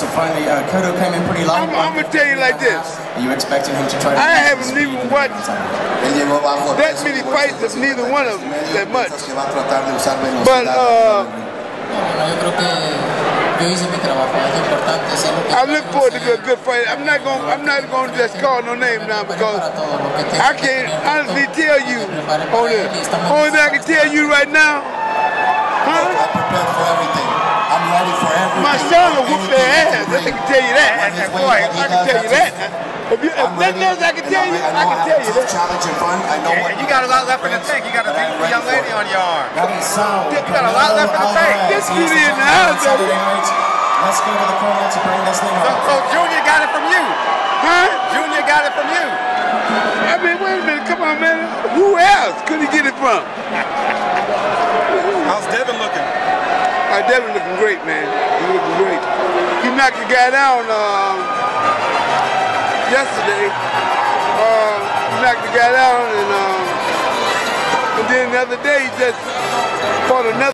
so finally, uh, Cotto came in pretty light. I'm, I'm gonna tell you like this. Are you expecting him to try to... I haven't even watched that many fights of neither one of them that much. But uh, Bueno, yo creo que yo hice mi trabajo, es importante hacer lo que I look forward to a good fight. I'm not going. I'm not going to just call no name now because I can't honestly tell you on this. Only thing I can tell you right now, huh? My son will whoop their ass. I can tell you that. On his way, Boy, I can tell you that. If, you, if nothing ready, else I can tell you, I I can tell you that. challenge in front. I know what And you got a lot left in the tank. You got a beautiful young lady on your arm. That is sound. You got a lot left in the tank. This dude in the house, Saturday night. Let's go to the corner to bring this thing So, so Junior got it from you. Huh? Junior got it from you. I mean, wait a minute. Come on, man. Who else could he get it from? Devin looking great, man. He looking great. He knocked the guy down um, yesterday. Uh, he knocked the guy down, and um, and then the other day he just fought another.